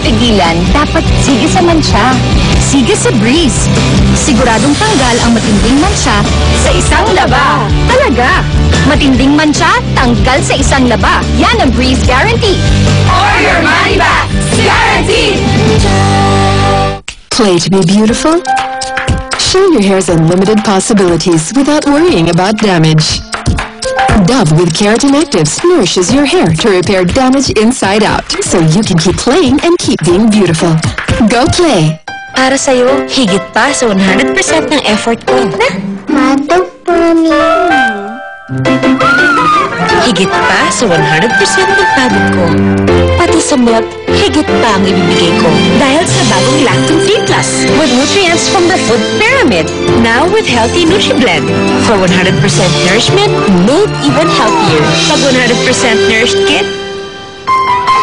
pigilan, dapat sige sa mancha. Sige sa Breeze. Siguradong tanggal ang matinding mancha sa isang laba. Talaga! Matinding mancha, tanggal sa isang laba. Yan ang Breeze Guarantee. Or your money back. Guaranteed! Play to be beautiful? Show your hair's unlimited possibilities without worrying about damage. Dove with Keratin Actives nourishes your hair to repair damage inside out, so you can keep playing and keep being beautiful. Go play! Para sa'yo, higit pa sa 100% ng effort ko. Na? For me. Higit pa sa 100% ng pagod ko. Pati sa milk, higit pa ang ibibigay ko. Dahil sa bagong Lactum 3 Plus with nutrients from the food pyramid. Now with Healthy NutriBlend. For 100% nourishment, made even healthier. Pag 100% nourished kid,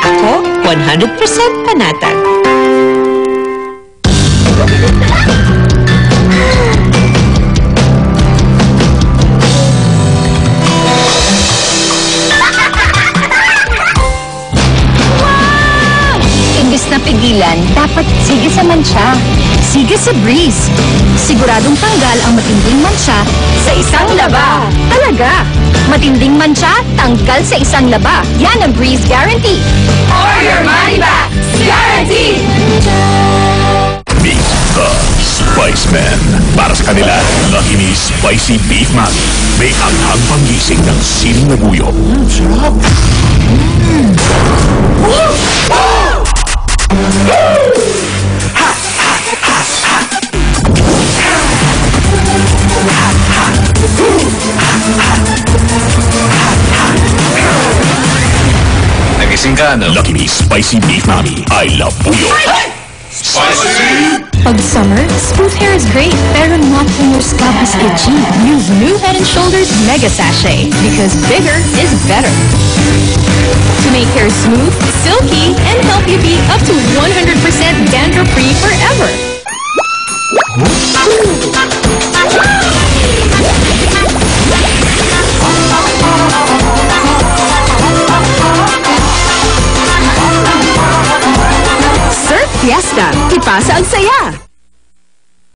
ako 100% panatag. Pigilan, dapat sige sa mancha. Sige sa Breeze. Siguradong tanggal ang matinding mancha sa isang laba. Talaga! Matinding mancha, tanggal sa isang laba. Yan ang Breeze Guarantee. Or your money back. Guaranteed! Meet the Spice Man. Para sa kanila, Lucky Me Spicy Beef Man. May anghang panggising ng siling na buyo. Nagising ka, no? Lucky Me Spicy Beef Mami. I love buyo. Pag summer, smooth hair is great, pero not when your scalp is itchy. Use new Head and Shoulders Mega Sachet because bigger is better. Hair smooth, silky, and help you be up to 100% dandruff-free forever. Surf Fiesta. Ipasa ang saya.